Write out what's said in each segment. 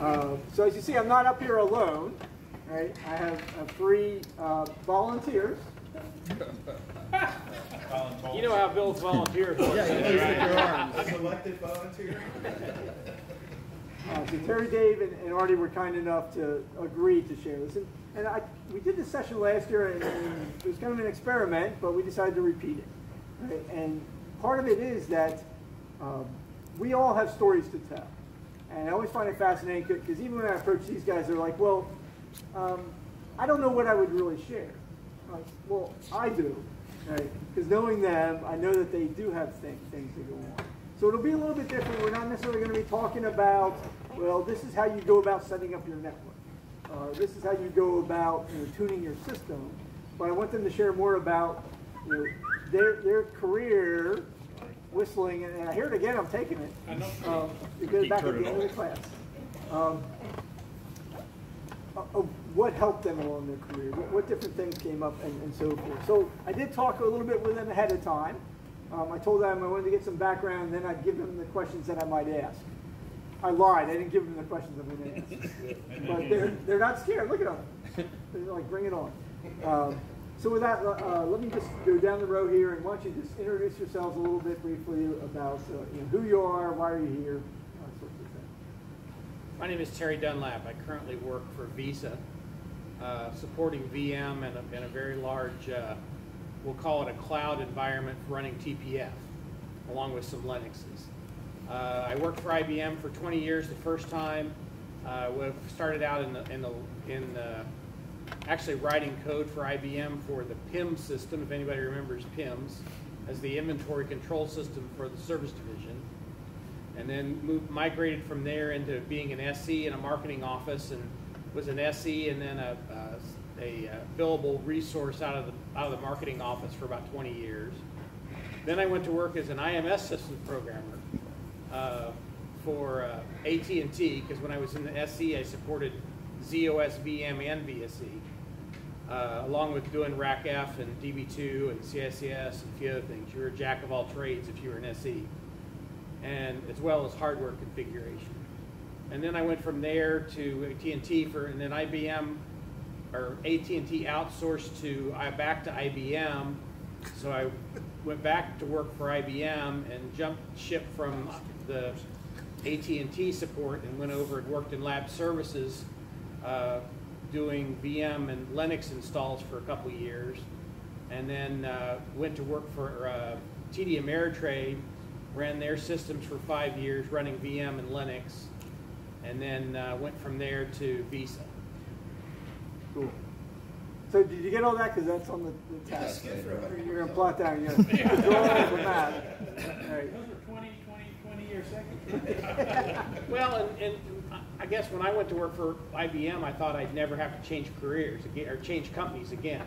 Uh, so as you see, I'm not up here alone. Right? I have uh, three uh, volunteers. You know how Bill's volunteers work. Selected volunteer. Uh, so Terry, Dave, and, and Arty were kind enough to agree to share this. And, and I, we did this session last year, and, and it was kind of an experiment, but we decided to repeat it. Right? And part of it is that um, we all have stories to tell. And I always find it fascinating because even when I approach these guys, they're like, well, um, I don't know what I would really share. Like, well, I do, right? Because knowing them, I know that they do have things, things to go on. So it'll be a little bit different. We're not necessarily going to be talking about, well, this is how you go about setting up your network. Uh, this is how you go about you know, tuning your system. But I want them to share more about you know, their, their career whistling, and I hear it again, I'm taking it. Um, it goes back at the end of the class. Um, of what helped them along their career, what, what different things came up, and, and, so forth. So I did talk a little bit with them ahead of time. Um, I told them I wanted to get some background, and then I'd give them the questions that I might ask. I lied. I didn't give them the questions I'm going to ask. but they're, they're not scared. Look at them. They're like, bring it on. Um, so with that, uh, let me just go down the row here, and why don't you just introduce yourselves a little bit briefly about uh, you know, who you are, why are you here, My name is Terry Dunlap. I currently work for Visa, uh, supporting VM and a, and a very large, uh, we'll call it a cloud environment running TPF, along with some Linuxes. Uh, I worked for IBM for 20 years the first time. Uh, we started out in the, in the, in the actually writing code for IBM for the PIM system, if anybody remembers PIMS, as the inventory control system for the service division. And then moved, migrated from there into being an SE in a marketing office and was an SE and then a, a, a billable resource out of, the, out of the marketing office for about 20 years. Then I went to work as an IMS systems programmer uh, for uh, AT&T because when I was in the SE I supported z/OS, VM, and VSE, uh, along with doing RACF and DB2 and CICS and a few other things. You were a jack of all trades if you were an SE, and as well as hardware configuration. And then I went from there to AT&T for, and then IBM, or AT&T outsourced to, I back to IBM, so I went back to work for IBM and jumped ship from the AT&T support and went over and worked in lab services uh, doing VM and Linux installs for a couple years, and then uh, went to work for uh, TD Ameritrade, ran their systems for five years, running VM and Linux, and then uh, went from there to Visa. Cool. So did you get all that? Because that's on the, the test. Yes, You're going to plot down. You're going to draw the map. All right. Those are 20, 20, 20 year seconds. well, and, and I guess when I went to work for IBM, I thought I'd never have to change careers again, or change companies again.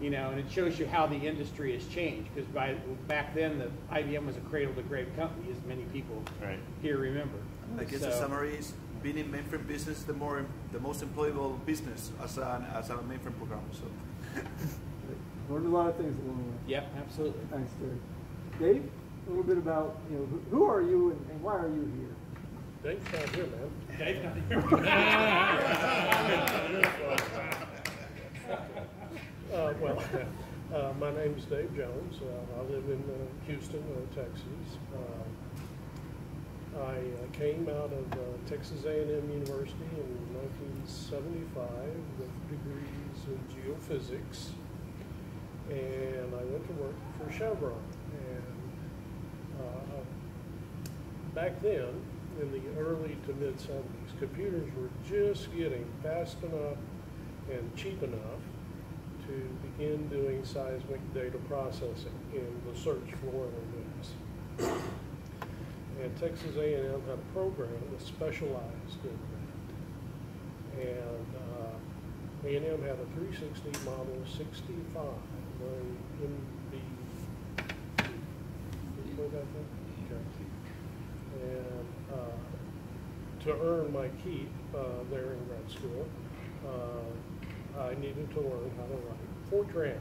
You know, and it shows you how the industry has changed. Because by back then, the IBM was a cradle-to-grave company, as many people right. here remember. I guess so, the summary is being in mainframe business, the more the most employable business as an as a mainframe programmer. So learned a lot of things along the way. Yep, absolutely. Thanks, Dave. Dave, a little bit about you know who, who are you and, and why are you here? Dave's not here, man. Dave's not here. uh, well, uh, my name is Dave Jones. Uh, I live in uh, Houston, uh, Texas. Uh, I came out of Texas A&M University in 1975 with degrees in geophysics, and I went to work for Chevron. And back then, in the early to mid 70s. Computers were just getting fast enough and cheap enough to begin doing seismic data processing in the search for oil and gas. And Texas A&M had a program that specialized in that. And uh, A&M had a 360 Model 65 running in the, you know that thing? Okay. And to earn my keep uh, there in grad school, uh, I needed to learn how to write Fortran.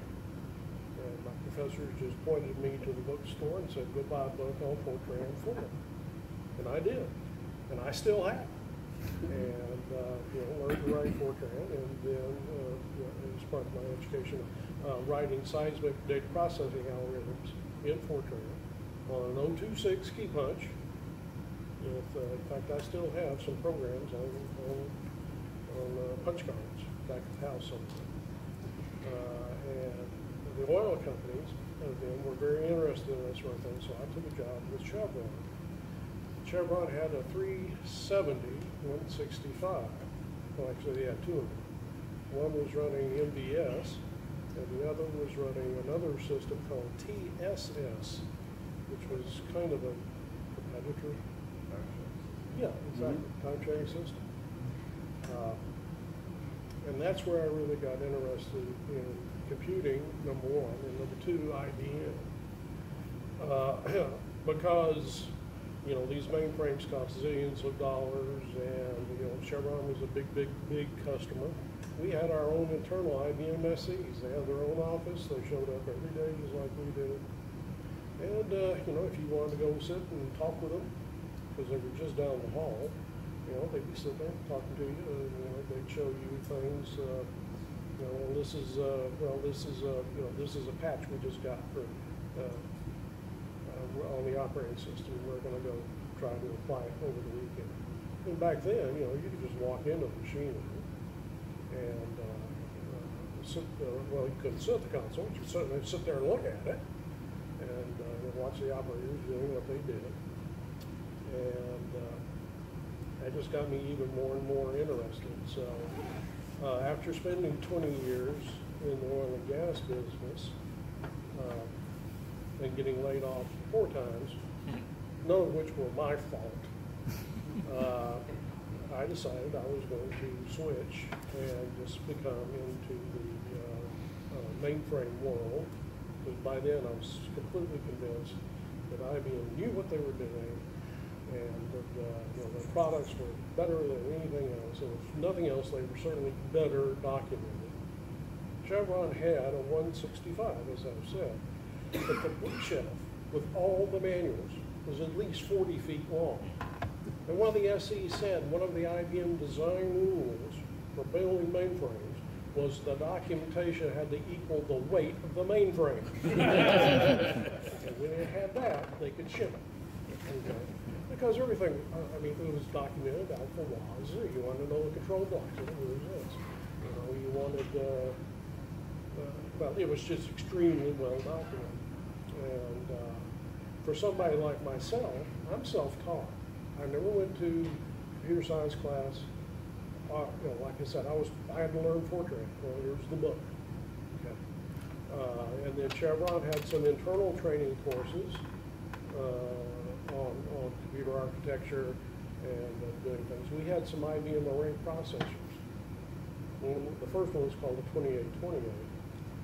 And my professors just pointed me to the bookstore and said, go buy a book on Fortran 4. And I did. And I still have. and, uh, you know, learned to write Fortran, and then, uh, you know, as part of my education, uh, writing seismic data processing algorithms in Fortran on an 026 key punch. With, uh, in fact, I still have some programs on, on, on uh, punch cards back at the house somewhere. Uh, and the oil companies, uh, then were very interested in this sort of thing, so I took a job with Chevron. Chevron had a 370, 165. Well, actually, they had two of them. One was running MVS, and the other was running another system called TSS, which was kind of a competitor. Yeah, exactly, time sharing system. Uh, and that's where I really got interested in computing, number one, and number two, IBM. Uh, because, you know, these mainframes cost zillions of dollars, and, you know, Chevron was a big, big, big customer. We had our own internal IBM SEs. They had their own office. They showed up every day just like we did. And, uh, you know, if you wanted to go sit and talk with them, because they were just down the hall, you know, they'd be sitting there talking to you, and, you know, they'd show you things, uh, you know, well, this is, uh, well, this is, uh, you know, this is a patch we just got for, uh, uh, on the operating system. We're gonna go try to apply it over the weekend. And back then, you know, you could just walk into the machine and, uh, uh, sit, uh, well, you couldn't sit at the console, you sit, sit there and look at it and, uh, watch the operators doing what they did. And, uh, that just got me even more and more interested. So, uh, after spending 20 years in the oil and gas business, uh, and getting laid off four times, none of which were my fault, uh, I decided I was going to switch and just become into the uh, uh, mainframe world. Because by then I was completely convinced that IBM knew what they were doing and that uh, you know, their products were better than anything else. And if nothing else, they were certainly better documented. Chevron had a 165, as I've said, but the bookshelf with all the manuals was at least 40 feet long. And one of the SE said one of the IBM design rules for building mainframes was the documentation had to equal the weight of the mainframe. and when it had that, they could ship it. Okay? Because everything, I mean, it was documented out for laws. You wanted to know the control blocks, it was. You know, you wanted, uh, uh, well, it was just extremely well documented. And uh, for somebody like myself, I'm self-taught. I never went to computer science class. Uh, you know, like I said, I was I had to learn Fortran. Well, here's the book. Okay. Uh, and then Chevron had some internal training courses uh, on, on computer architecture and uh, doing things. We had some IBM array processors. The first one was called the 2828.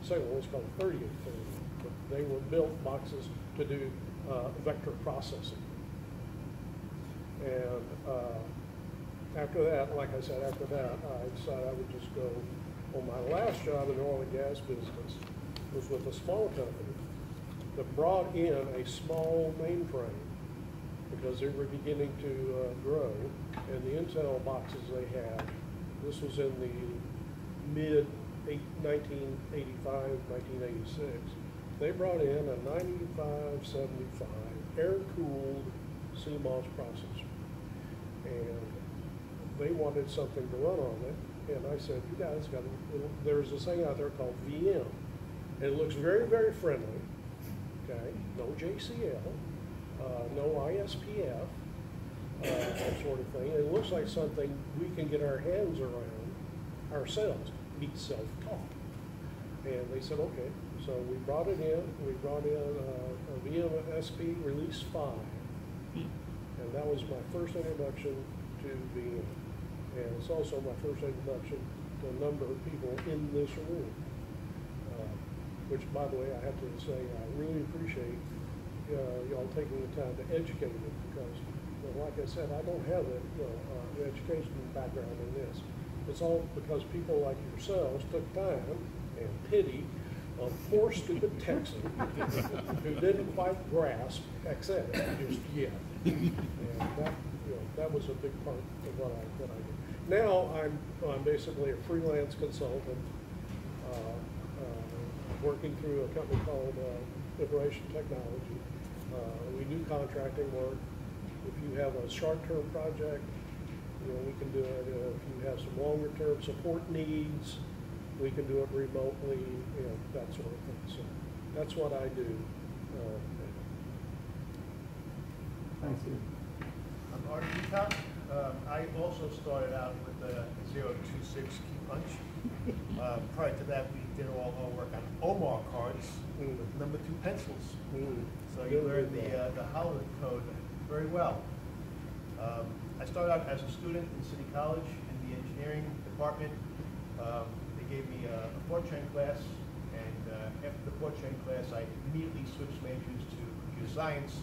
The second one was called the 3828. But they were built boxes to do uh, vector processing. And uh, after that, like I said, after that, I decided I would just go. Well, my last job in the oil and gas business was with a small company that brought in a small mainframe because they were beginning to uh, grow. And the Intel boxes they had, this was in the mid 1985, 1986, they brought in a 9575 air-cooled CMOS processor. And they wanted something to run on it. And I said, you guys got to, there's this thing out there called VM. And it looks very, very friendly. Okay, no JCL, no ISPF, uh, that sort of thing. It looks like something we can get our hands around ourselves, be self-talk. And they said, okay. So we brought it in. We brought in uh, a VMSP Release 5. And that was my first introduction to VM. And it's also my first introduction to a number of people in this room. Uh, which, by the way, I have to say, I really appreciate uh, y'all taking the time to educate me because, like I said, I don't have a you know, uh, education background in this. It's all because people like yourselves took time and pity of poor stupid Texans who didn't quite grasp XA just yet. And that, you know, that was a big part of what I, what I did. Now, I'm, I'm basically a freelance consultant, uh, uh, working through a company called uh, Liberation Technology. Uh, We do contracting work. If you have a short-term project, you know, we can do it. Uh, If you have some longer-term support needs, we can do it remotely, you know, that sort of thing. So that's what I do. uh, Thanks, Steve. I'm Arty Ecock. Um, I also started out with the 026 key punch. Uh, Prior to that, we did all our work on Omar cards Mm. with number two pencils. mm, So you learned the, uh, the Howland code very well. Um, I started out as a student in City College in the engineering department. Um, They gave me a a Fortran class, and uh, after the Fortran class, I immediately switched majors to computer science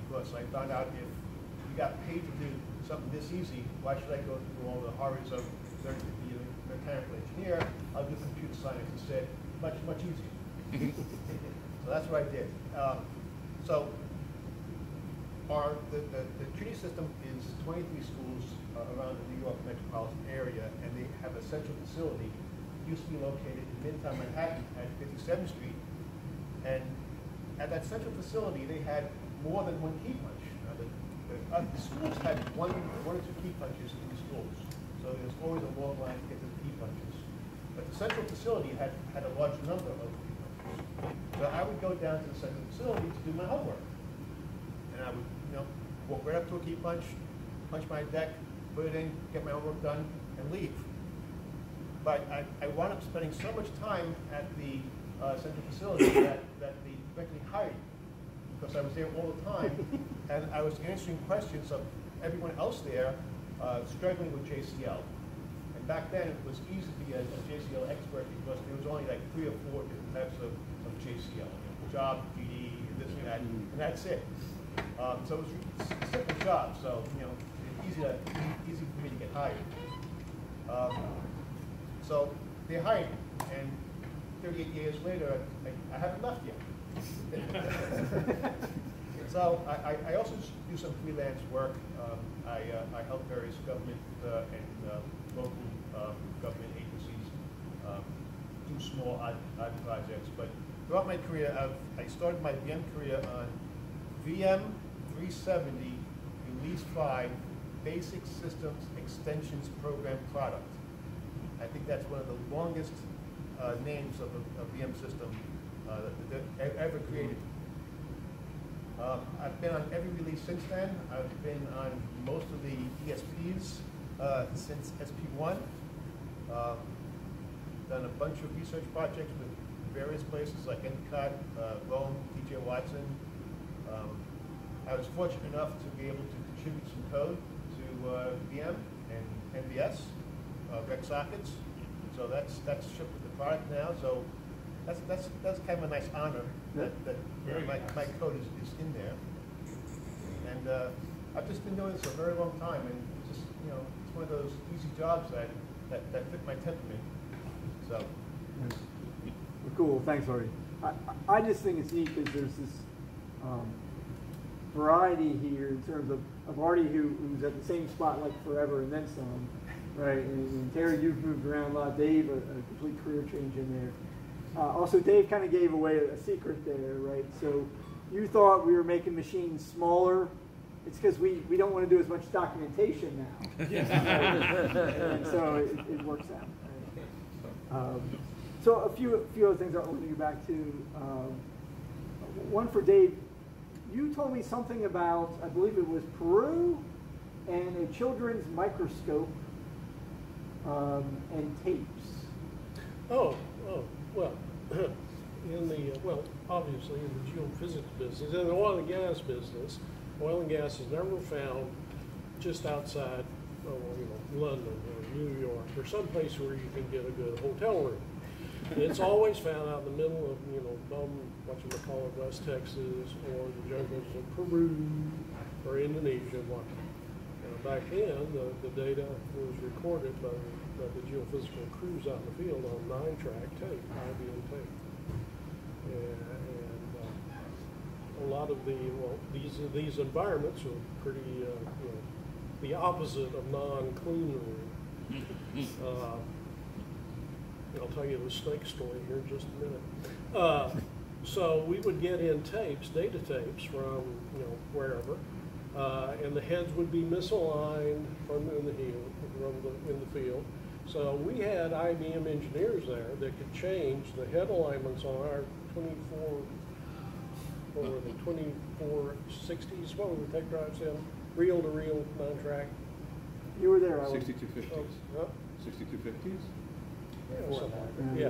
because I found out if you got paid to do something this easy, why should I go through all the horrors of learning to be a mechanical engineer? I'll do computer science instead, much, much easier. So that's what I did. Um, So our, the, the, the Trinity system is twenty-three schools uh, around the New York metropolitan area, and they have a central facility, used to be located in Midtown Manhattan at Fifty-seventh Street. And at that central facility, they had more than one key punch. The, the, uh, the schools had one, one or two key punches in the schools, so there's always a long line to get to the key punches. But the central facility had, had a large number of. So I would go down to the central facility to do my homework. And I would, you know, walk right up to a key punch, punch my deck, put it in, get my homework done, and leave. But I, I wound up spending so much time at the uh, central facility that, that they eventually hired me. Because I was there all the time, and I was answering questions of everyone else there uh, struggling with JCL. Back then, it was easy to be a, a JCL expert because there was only like three or four different types of, of JCL. You know, job, DD, and this and that, and that's it. Um, so it was a simple job, so, you know, easy to, easy for me to get hired. Um, so they hired me, and 38 years later, I, I haven't left yet. so I, I, I also do some freelance work. Um, I, uh, I help various government uh, and uh, local um, government agencies um, small odd, odd projects. But throughout my career, I've, I started my VM career on VM 370 Release 5 Basic Systems Extensions Program product. I think that's one of the longest uh, names of a, a VM system uh, that, that ever created. Um, I've been on every release since then. I've been on most of the ESPs uh, since SP1. Um, done a bunch of research projects with various places like Endicott, uh, Rome, T.J. Watson. Um, I was fortunate enough to be able to contribute some code to uh, VM and MVS, uh, REXX Sockets. So that's that's shipped with the product now. So that's that's that's kind of a nice honor that, that you know, my, my code is, is in there. And uh, I've just been doing this for a very long time, and it's just you know it's one of those easy jobs that that, that fit my temperament. So Cool, thanks, Arty. I, I I just think it's neat because there's this um, variety here in terms of, of Arty who, who's at the same spot like forever and then some, right? And, and Terry, you've moved around a lot. Dave, a, a complete career change in there. Uh, also, Dave kind of gave away a, secret there, right? So you thought we were making machines smaller. It's because we, we don't want to do as much documentation now. and so it, it works out. Right? Um, so a few, a few other things I want to get back to. Um, one for Dave. You told me something about, I believe it was Peru and a children's microscope um, and tapes. Oh, oh, well, in the, uh, well, obviously in the geophysics business, in the oil and gas business, oil and gas is never found just outside, oh, you know, London or New York or someplace where you can get a good hotel room. It's always found out in the middle of, you know, bum, whatchamacallit, West Texas or the jungles of Peru or Indonesia, what. Uh, back then, the, the data was recorded by, by the geophysical crews out in the field on nine-track tape, IBM tape. And, and a lot of the, well, these, these environments are pretty, uh, you know, the opposite of non-clean room. Uh, I'll tell you the snake story here in just a minute. Uh, so we would get in tapes, data tapes from you know wherever, uh, and the heads would be misaligned from in the in the field. So we had IBM engineers there that could change the head alignments on our 24 for the 2460s. What were the tech drives in? Reel to reel, on track. You were there. I 6250s. Oh, huh? 6250s. Yeah. Yeah.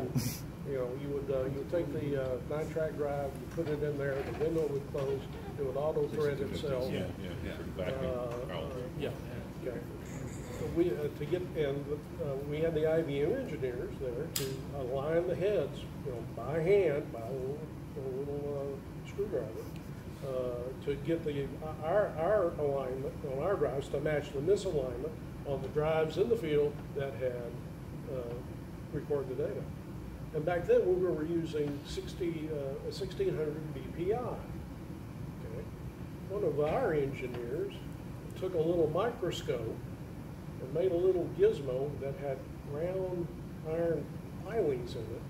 you know, you would uh, you would take the uh, nine track drive, you put it in there, the window would close, it would auto thread itself. Yeah, yeah, yeah. Uh, yeah. Okay. So we uh, to get and uh, we had the IBM engineers there to align the heads, you know, by hand, by a little, a little uh, uh, screwdriver, uh, to get the, our, our alignment on our drives to match the misalignment on the drives in the field that had, uh, recorded the data. And back then, we were using sixty, uh, sixteen hundred BPI. Okay? One of our engineers took a little microscope and made a little gizmo that had round iron pilings in it.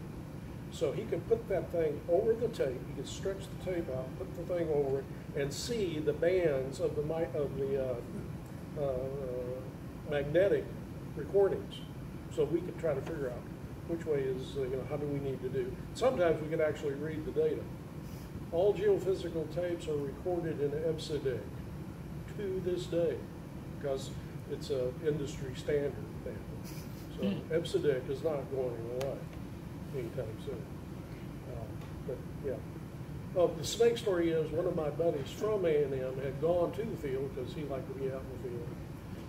So he could put that thing over the tape, he could stretch the tape out, put the thing over it, and see the bands of the of the, uh, uh, magnetic recordings. So we could try to figure out which way is, uh, you know, how do we need to do. Sometimes we could actually read the data. All geophysical tapes are recorded in EBCDIC to this day, because it's an industry standard now. So EBCDIC is not going away anytime soon. Uh, But, yeah. Well, the snake story is, one of my buddies from A and M had gone to the field, because he liked to be out in the field.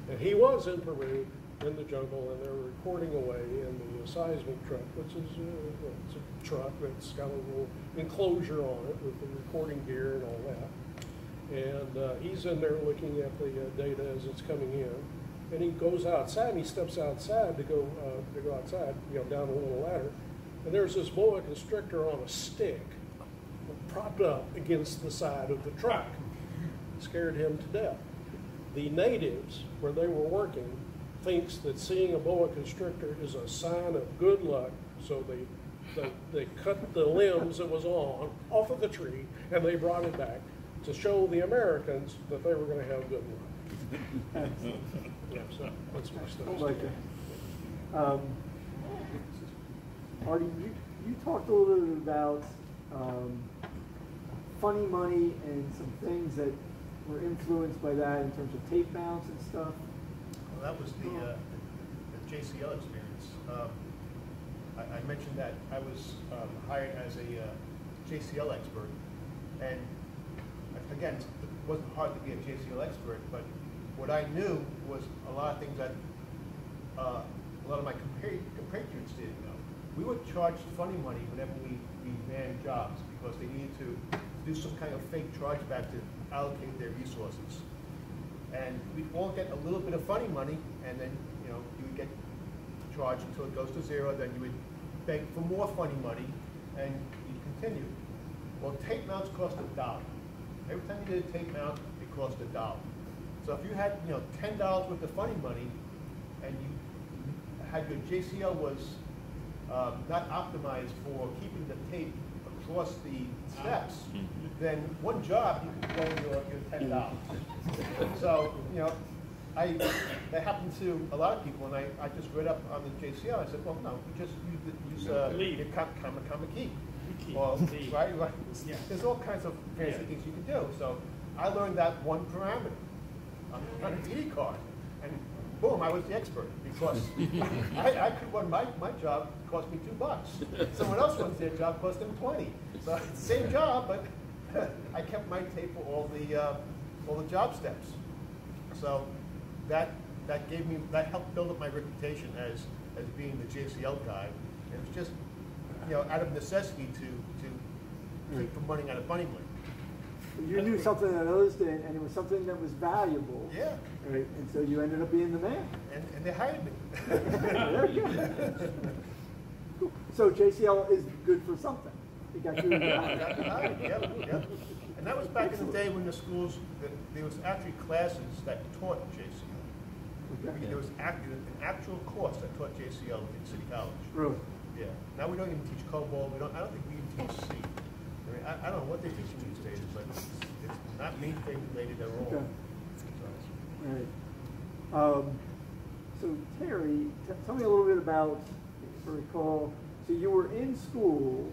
And he was in Peru, in the jungle, and they were recording away in the seismic truck, which is, uh, it's a truck that's got a little enclosure on it with the recording gear and all that. And uh, he's in there looking at the uh, data as it's coming in. And he goes outside, and he steps outside to go, uh, to go outside, you know, down a little ladder. And there's this boa constrictor on a stick, propped up against the side of the truck. Scared him to death. The natives, where they were working, thinks that seeing a boa constrictor is a sign of good luck, so they, they, they cut the limbs it was on off of the tree, and they brought it back to show the Americans that they were gonna have good luck. Yeah, so, that's my like. Um, Arty, you, you talked a little bit about, um, funny money and some things that were influenced by that in terms of tape mounts and stuff. Well, that was the, uh, the JCL experience. Um, I, I mentioned that I was um, hired as a uh, JCL expert, and again, it wasn't hard to be a JCL expert, but what I knew was a lot of things that uh, a lot of my compatriots didn't know. We were charged funny money whenever we, we ran jobs because they needed to do some kind of fake chargeback to allocate their resources. And we'd all get a little bit of funny money, and then, you know, you would get charged until it goes to zero, then you would beg for more funny money, and you'd continue. Well, tape mounts cost a dollar. Every time you did a tape mount, it cost a dollar. So if you had, you know, ten dollars worth of funny money, and you had your JCL was um, not optimized for keeping the tape across the steps, then one job, you can blow your, your ten dollars. So, you know, I, that happened to a lot of people, and I, I just read up on the JCL, I said, well, no, you just use, use, uh, Lead. your comma, comma key. Key. Or, Lead. right, right, Yeah. there's all kinds of fancy Yeah. things you can do, so I learned that one parameter on, on a DD card, and boom, I was the expert, because I, I could run my, my job, cost me two bucks. Someone else runs their job, cost them twenty. So, it's the same job, but I kept my tape for all the, uh, all the job steps. So, that, that gave me, that helped build up my reputation as, as being the JCL guy. It was just, you know, out of necessity to, to keep from running out of funny money. You knew something that others didn't, and it was something that was valuable. Yeah, Right, and so you ended up being the man. and, and they hired me. Very good. So JCL is good for something. Got you. Got hired, yep, yep. And that was back in the day when the schools, there was actually classes that taught. I mean, there was act, an actual course that taught JCL in City College. Really? Yeah. Now we don't even teach COBOL, we don't, I don't think we even teach C. I I, I don't know what they teach these days, but it's, it's not mainframe related at all. Okay. So, Right. Um, so Terry, t- tell me a little bit about, if I recall, so you were in school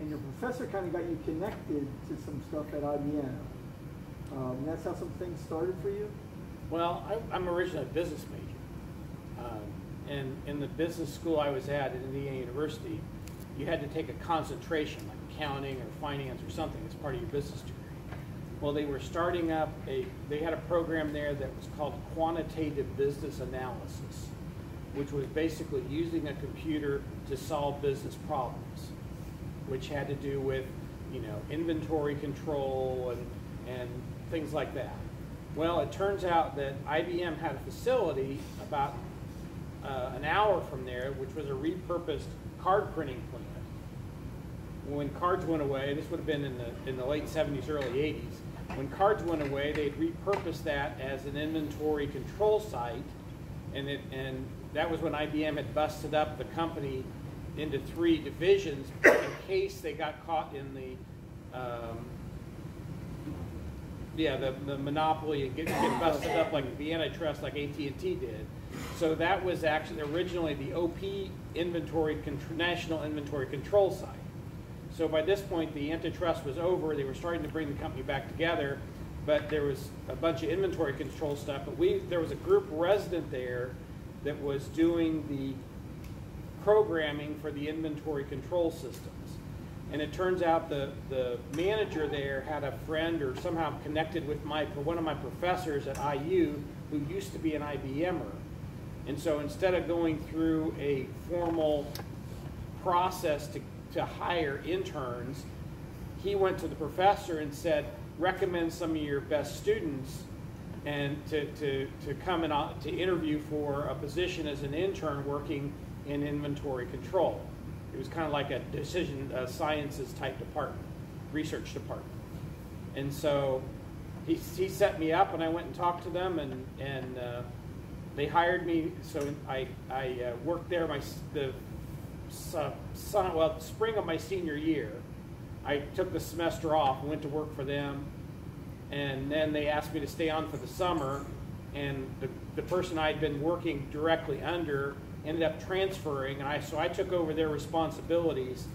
and your professor kind of got you connected to some stuff at IBM. Um, that's how some things started for you? Well, I, I'm originally a business major. Um, and in the business school I was at at Indiana University, you had to take a concentration, like accounting or finance or something, as part of your business degree. Well, they were starting up a, they had a program there that was called quantitative business analysis, which was basically using a computer to solve business problems, which had to do with, you know, inventory control and, and things like that. Well, it turns out that IBM had a facility about uh, an hour from there, which was a repurposed card printing plant. When cards went away, this would have been in the in the late 70s, early 80s. When cards went away, they'd repurposed that as an inventory control site, and it and that was when IBM had busted up the company into three divisions in case they got caught in the um, yeah, the, the monopoly and get, get busted up like the antitrust, like AT&T did. So that was actually originally the OP inventory, national inventory control site. So by this point, the antitrust was over. They were starting to bring the company back together, but there was a bunch of inventory control stuff. But we, there was a group resident there that was doing the programming for the inventory control systems. And it turns out the, the manager there had a friend or somehow connected with my, one of my professors at IU who used to be an IBMer. And so instead of going through a formal process to, to hire interns, he went to the professor and said, recommend some of your best students and to, to, to come and uh, to interview for a position as an intern working in inventory control. It was kind of like a decision uh, sciences type department, research department. And so he, he set me up and I went and talked to them and, and uh, they hired me. So I, I uh, worked there my, the sun, uh, well, spring of my senior year. I took the semester off went to work for them. And then they asked me to stay on for the summer. And the, the person I'd been working directly under ended up transferring. And I, so I took over their responsibilities,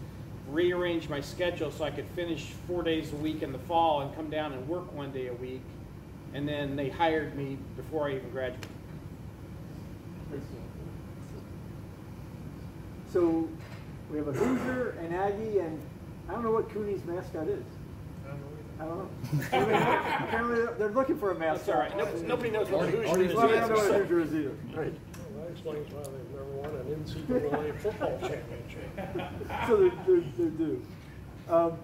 rearranged my schedule so I could finish four days a week in the fall and come down and work one day a week. And then they hired me before I even graduated. So we have a Hoosier, an Aggie, and I don't know what CUNY's mascot is. I don't know. I don't know. Apparently, they're looking for a mascot. That's all right. Nobody, nobody knows what a Hoosier Arty- is. Well, I don't know what either. Hoosier is either. Right. Well, that explains why they've never won an NCAA football championship. So they're, they're, they're due. Um,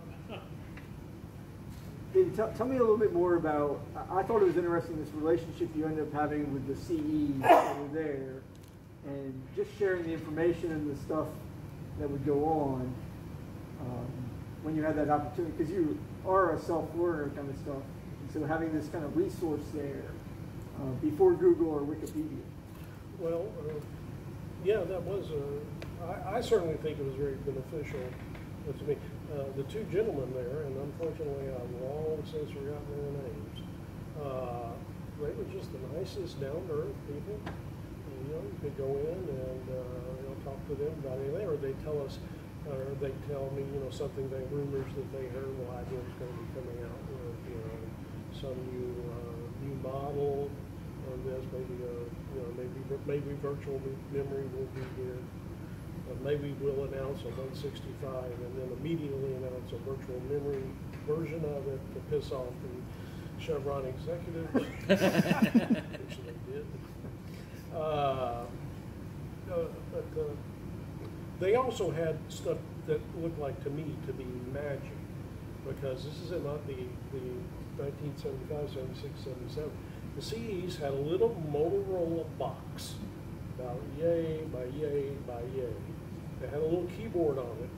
David, tell, tell me a little bit more about, I, I thought it was interesting, this relationship you ended up having with the CEs that were there, and just sharing the information and the stuff that would go on, um, when you had that opportunity, because you are a self-learner kind of stuff, so having this kind of resource there, uh, before Google or Wikipedia. Well, uh, yeah, that was, uh, I, certainly think it was very beneficial to me. Uh, the two gentlemen there, and unfortunately I've long since forgotten their names, uh, they were just the nicest, down-to-earth people. You know, you could go in and, uh, you know, talk to them about anything, or they tell us, or they tell me, you know, something, they, rumors that they heard, well, IBM's gonna be coming out with, you know, some new, uh, new model on this, maybe, uh, you know, maybe, maybe virtual memory will be here. Uh, maybe we'll announce a one sixty-five and then immediately announce a virtual memory version of it to piss off the Chevron executives, which they did. Uh, uh, but, uh, they also had stuff that looked like to me to be magic, because this is not the, the 1975, 76, 77. The CEs had a little Motorola box, about yay by yay by yay. It had a little keyboard on it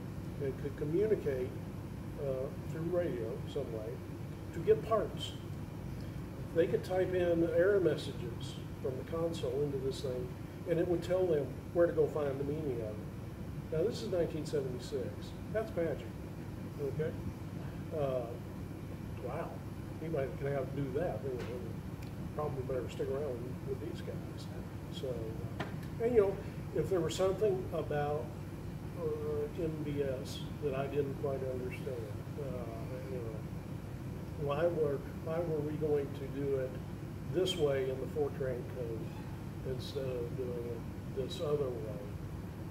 that could communicate uh, through radio some way to get parts. They could type in error messages from the console into this thing, and it would tell them where to go find the meaning of it. Now, this is 1976. That's magic, okay? Uh, wow, anybody that can have to do that, they would probably better stick around with these guys. So, and you know, if there was something about uh, MVS that I didn't quite understand, uh, you know, why were, why were we going to do it this way in the Fortran code instead of doing it this other way?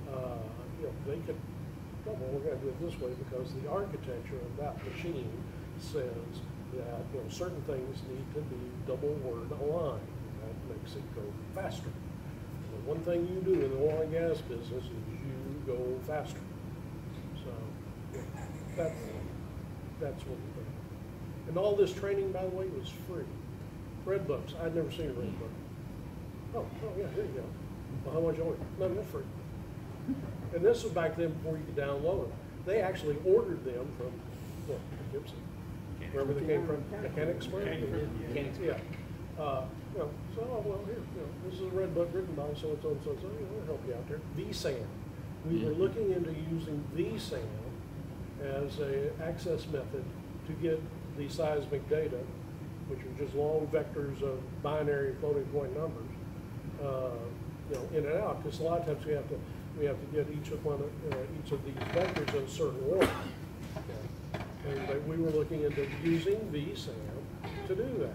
Uh, you know, they could, well, we're gonna do it this way because the architecture of that machine says that, you know, certain things need to be double word aligned. That makes it go faster. The one thing you do in the oil and gas business is you go faster. So, that's, that's what we do. And all this training, by the way, was free. Red books, I'd never seen a red book. Oh, oh, yeah, here you go. Well, how much are you? No, they're free. And this was back then before you could download them. They actually ordered them from, what, Gibson? Wherever they came from, Mechanicsburg? Mechanics Yeah. Uh, you know, so, oh, well, here, you know, this is a red book written by so-and-so and so-and-so, you know, we'll help you out there. VSAM. We were looking into using VSAM as a access method to get the seismic data, which are just long vectors of binary floating point numbers, uh, you know, in and out, because a lot of times we have to, we have to get each of one, of, uh, each of these vectors in a certain order. Okay. And uh, we were looking into using VSAM to do that.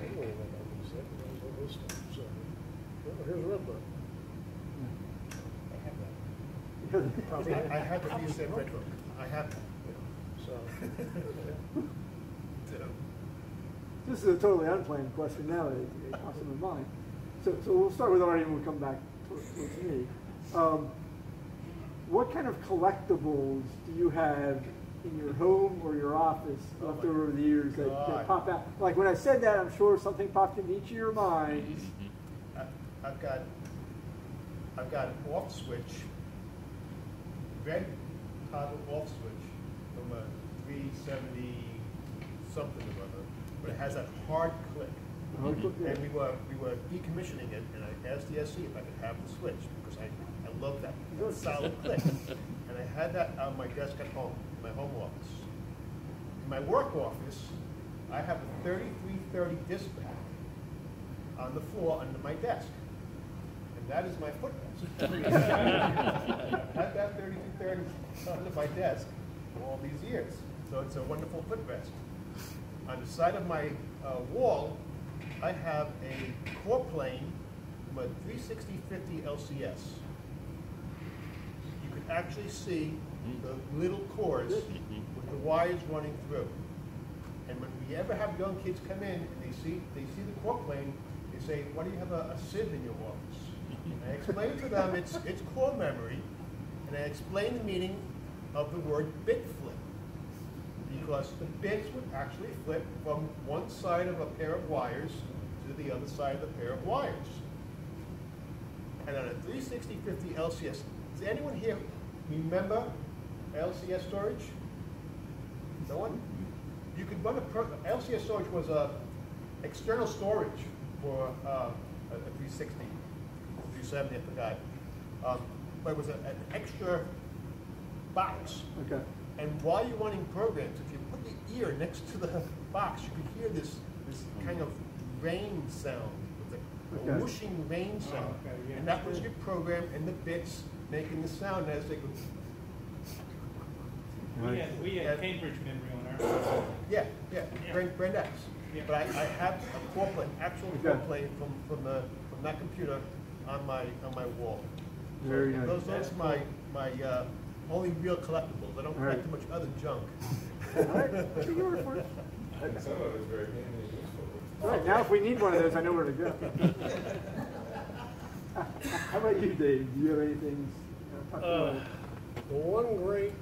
I don't know what that is, that knows all this stuff, so, well, here's a red book. Probably- I I have the VSAM Red Book. I have that. So, This is a totally unplanned question now, it, it in my mind. So, so we'll start with Arty and we'll come back towards towards me. Um, what kind of collectibles do you have in your home or your office Oh left my over the years that, that pop out? Like when I said that, I'm sure something popped into each of your minds. I- I've got, I've got an off switch, red toggle off switch from a three seventy something or other, but it has that hard click. And we were, we were decommissioning it, and I asked the SC if I could have the switch, because I, I love that that solid click. And I had that on my desk at home, my home office. In my work office, I have a thirty-three thirty disc pack on the floor under my desk. And that is my footrest. I've had that thirty-two thirty under my desk for all these years, so it's a wonderful footrest. On the side of my uh, wall, I have a core plane from a 36050 LCS. You can actually see the little cores with the wires running through. And when we ever have young kids come in and they see, they see the core plane, they say, why do you have a, a sieve in your office? And I explain to them it's, it's core memory, and I explain the meaning of the word bit. Because the bits would actually flip from one side of a pair of wires to the other side of the pair of wires. And on a 36050 LCS, does anyone here remember LCS storage? No one? You could run a, LCS storage was a external storage for uh, a a 360, 370, I forgot. Um, But it was a- an extra box. Okay. And while you're running programs, if you put the ear next to the box, you could hear this, this kind of rain sound, with a- a Okay. whooshing rain sound. okay, yeah. And that was your program and the bits making the sound as they go, We had, we Yeah. had Cambridge memory on our, yeah, yeah, Yeah. Brand, Brand X. Yeah. But I, I have a core plane, actual core Okay. plane from, from the, from that computer on my, on my wall. So Very nice. Those, those are my, my, uh, only real collectibles. I don't All right. collect too much other junk. All right, I'll take your word for it. Some of it's very handy and useful. All right, now if we need one of those, I know where to go. How about you, Dave? Do you have anything? uh, Uh. The one great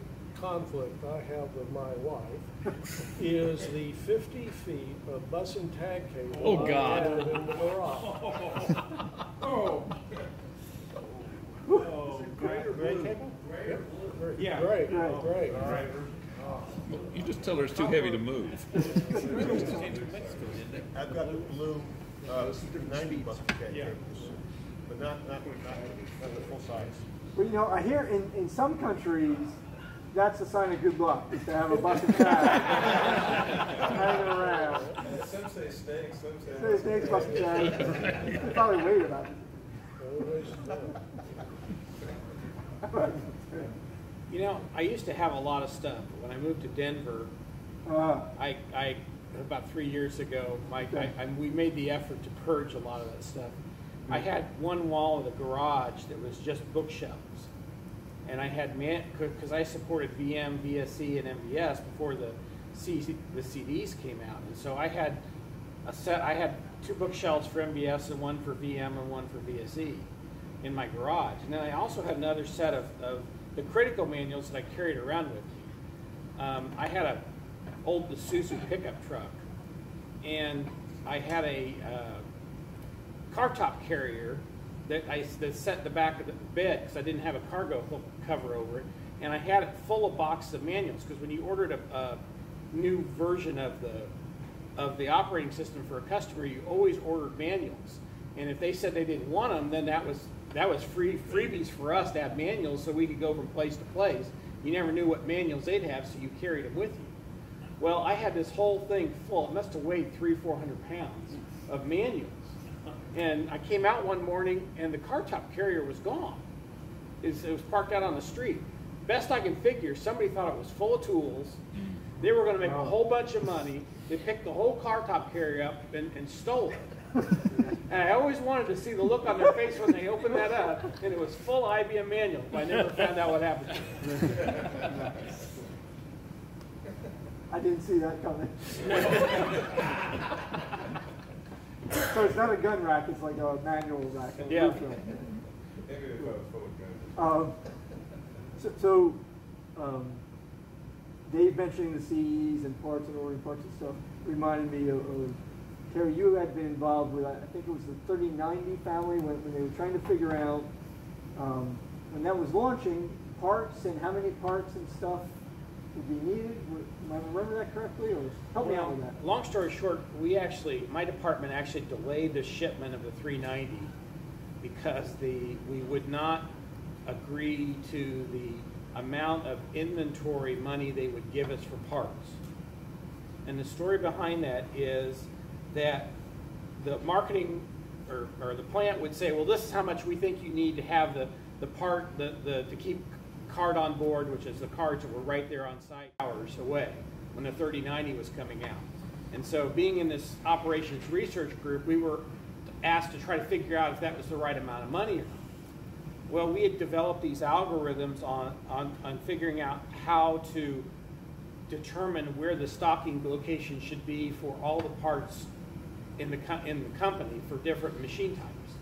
conflict I have with my wife is the fifty feet of bus and tag cable. Oh, I God. have in the garage. oh. Oh, Gray cable? Yep, very- Yeah. Great, Right. great. All right. Oh, You just tell her it's too heavy to move. I've got the blue, uh, ninety bucks a day, but not, not, not, not the full size. Well, you know, I hear in, in some countries, that's a sign of good luck, is to have a bucket tag hanging around. Some say steak, some So his name's bucket tag. They probably wait about it. You know, I used to have a lot of stuff. When I moved to Denver, Uh, I, I about three years ago, Mike, I, I, we made the effort to purge a lot of that stuff. I had one wall of the garage that was just bookshelves, and I had man because I supported VM, VSE, and MVS before the C, the CDs came out, and so I had a set. I had two bookshelves for MVS and one for VM and one for VSE in my garage, and then I also had another set of, of the critical manuals that I carried around with me. Um, I had a old Isuzu pickup truck, and I had a uh, car top carrier that I that set the back of the bed because I didn't have a cargo cover over it, and I had it full of boxes of manuals because when you ordered a, a new version of the of the operating system for a customer, you always ordered manuals, and if they said they didn't want them, then that was that was free freebies for us to have manuals so we could go from place to place. You never knew what manuals they'd have, so you carried them with you. Well, I had this whole thing full. It must have weighed three, four hundred pounds of manuals. And I came out one morning, and the car top carrier was gone. It was parked out on the street. Best I can figure, somebody thought it was full of tools. They were going to make a whole bunch of money. They picked the whole car top carrier up and, and stole it. And I always wanted to see the look on their face when they opened that up, and it was full IBM manual. But I never found out what happened. to it. I didn't see that coming. So it's not a gun rack, it's like a manual rack. a Yeah. Maybe if I was full of guns. Um, so, so um, Dave mentioning the CEs and parts and ordering parts and stuff reminded me of, of Terry. You had been involved with I think it was the 3090 family when, when they were trying to figure out um, when that was launching parts and how many parts and stuff would be needed. Am I remember that correctly, or help me out with that? Long story short, we actually, my department actually delayed the shipment of the 390 because the, we would not agree to the amount of inventory money they would give us for parts. And the story behind that is that the marketing or, or the plant would say, well, this is how much we think you need to have the, the part, the, the, to keep card on board, which is the cards that were right there on site hours away when the 3090 was coming out. And so being in this operations research group, we were asked to try to figure out if that was the right amount of money or not. Well, we had developed these algorithms on, on, on figuring out how to determine where the stocking location should be for all the parts in the, in the company for different machine types.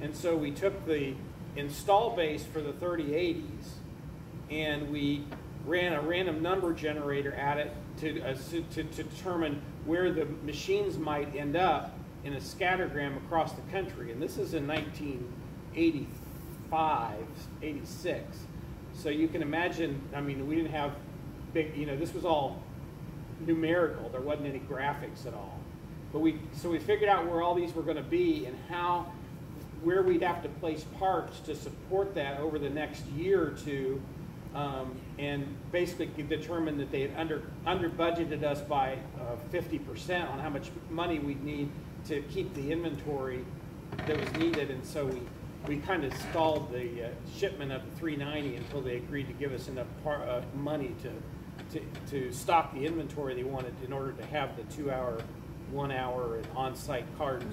And so we took the install base for the 3080s and we ran a random number generator at it to, uh, to, to determine where the machines might end up in a scattergram across the country. And this is in 1985, 86. So you can imagine, I mean, we didn't have big, you know, this was all numerical. There wasn't any graphics at all. But we, so we figured out where all these were going to be and how, where we'd have to place parts to support that over the next year or two, um, and basically determined that they had under under budgeted us by uh, fifty percent on how much money we'd need to keep the inventory that was needed, and so we we kind of stalled the uh, shipment of the 390 until they agreed to give us enough uh, money to, to to stock the inventory they wanted in order to have the two-hour, one-hour, and on-site cards.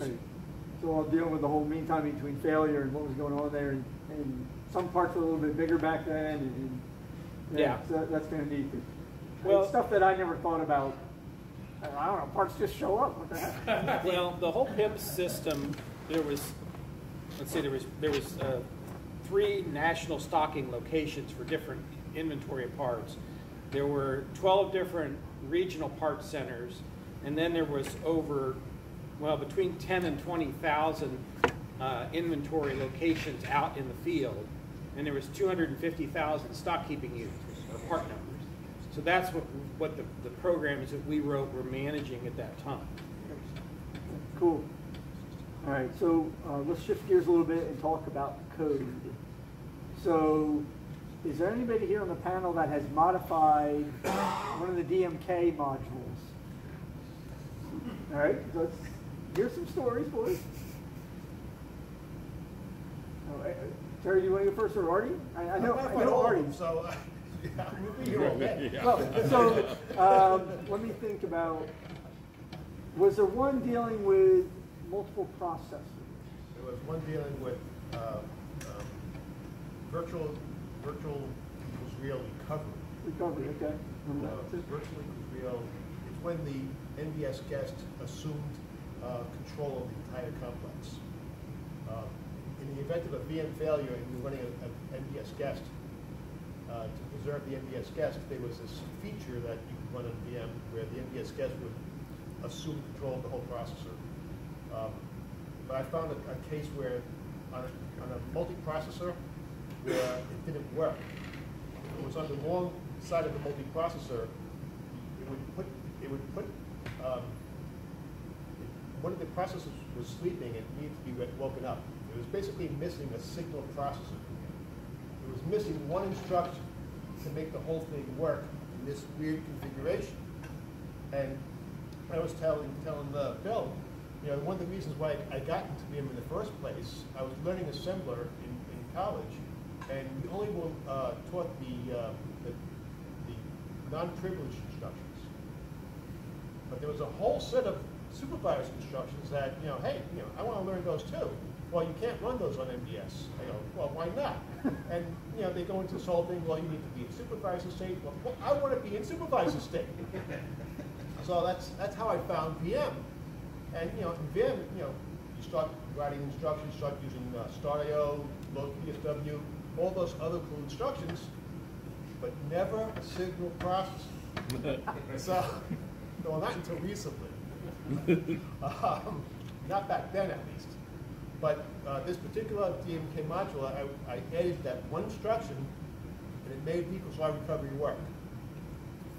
So I'm dealing with the whole meantime between failure and what was going on there, and, and some parts were a little bit bigger back then, and, and Yeah. so that, that's kind of neat. Well- It's stuff that I never thought about. I don't know, parts just show up. What the heck? Well, the whole PIP system, there was, let's see, there was, there was uh, three national stocking locations for different inventory of parts. There were 12 different regional parts centers, and then there was over, well, between 10 and 20,000 uh, inventory locations out in the field, and there was 250,000 stock keeping units, or part numbers. So that's what what the, the programs that we wrote were managing at that time. Cool. All right, so uh, let's shift gears a little bit and talk about code. So, is there anybody here on the panel that has modified one of the DMK modules? All right, let's hear some stories, boys. Oh, uh, Terry, you want to go first or Arty? I, I know, I know old, Arty. So, uh, yeah, we'll be here all day. Well, so, um, let me think about, was there one dealing with multiple processors? There was one dealing with uh, um, virtual, virtual equals real recovery. Recovery, okay. Uh, Virtual equals real, it's when the MVS guest assumed uh, control of the entire complex. Uh, In the event of a VM failure and you're running a- a MVS guest, uh, to preserve the MVS guest, there was this feature that you could run on VM where the MVS guest would assume control of the whole processor. Um, But I found a, a case where on a, on a multiprocessor where it didn't work. It was on the wrong side of the multiprocessor, it would put, it would put, um, one of the processors was sleeping and needed to be woken up. It was basically missing a signal processor. It was missing one instruction to make the whole thing work in this weird configuration. And I was telling, telling uh, Bill, you know, one of the reasons why I got into VM in the first place, I was learning assembler in, in college, and we only were, uh, taught the, uh, the, the non-privileged instructions. But there was a whole set of supervised instructions that, you know, hey, you know, I want to learn those too. Well, you can't run those on MVS. I go, well, why not? And, you know, they go into this whole thing, well, you need to be in supervisor state. Well, well, I want to be in supervisor state. So that's, that's how I found VM. And, you know, in VM, you know, you start writing instructions, start using uh, start.io, load PSW, all those other cool instructions, but never a signal processor. so, well, not until recently. um, not back then, at least. But uh, this particular DMK module, I, I added that one instruction, and it made equals Y recovery work.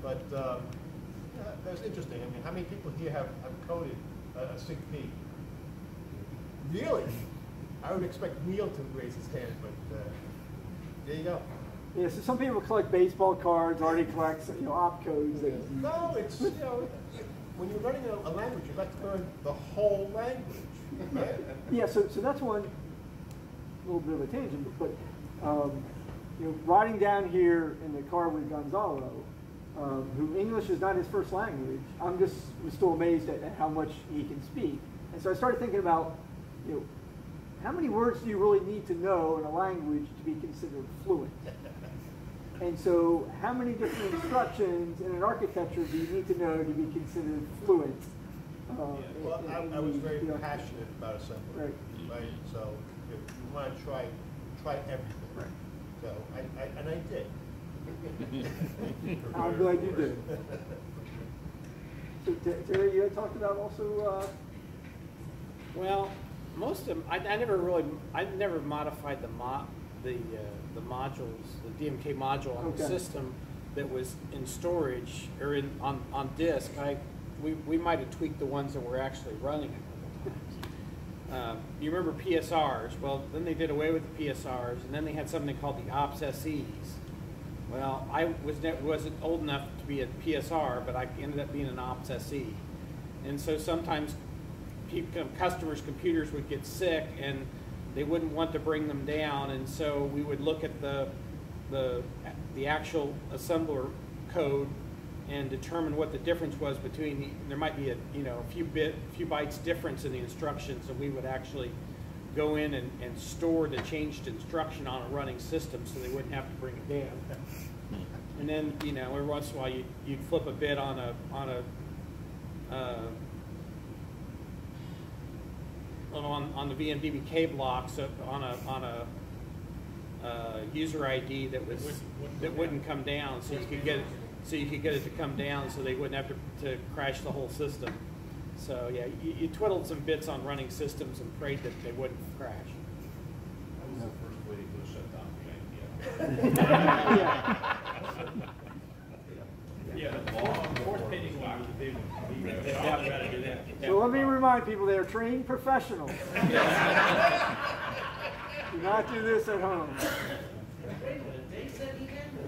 But um, that's interesting. I mean, how many people here have, have coded a, a SIG-P? Really? I would expect Neil to raise his hand, but uh, there you go. Yeah, so some people collect baseball cards, Arty collects, you know, opcodes. and- No, it's, you know, when you're learning a, a language, you like to learn the whole language, right? Yeah, so, so that's one little bit of a tangent, but, um, you know, riding down here in the car with Gonzalo, um, who English is not his first language, I'm just was still amazed at, at how much he can speak. And so I started thinking about, you know, how many words do you really need to know in a language to be considered fluent? And so, how many different instructions in an architecture do you need to know to be considered fluent? uh, in- Well, I, in I was the- very passionate about assembly. Right. Right, so if you want to try, try everything. Right. So, I, I, and I did. I'm glad you did. So, Terry, you had talked about also, uh, Well, most of them, I, I never really, I never modified the mo, the, uh, the modules, the DMK module on the system that was in storage or in, on, on disk. I, we, we might have tweaked the ones that were actually running a couple times. Um, you remember PSRs? Well, then they did away with the PSRs, and then they had something called the Ops SEs. Well, I was wasn't old enough to be a PSR, but I ended up being an Ops SE. And so sometimes people, customers' computers would get sick, and they wouldn't want to bring them down, and so we would look at the the the actual assembler code and determine what the difference was between the, there might be a you know a few bit few bytes difference in the instructions and we would actually go in and, and store the changed instruction on a running system so they wouldn't have to bring it down. And then you know every once in a while you'd, you'd flip a bit on a on a uh, on, on the VMDBK blocks uh, on a on a uh, user ID that was that wouldn't come down, so you could get it, so you could get it to come down, so they wouldn't have to, to crash the whole system. So yeah, you, you twiddled some bits on running systems and prayed that they wouldn't crash. That was the first way to shut down the idea. yeah. Yeah, the law. So let me remind people, they are trained professionals. Do not do this at home.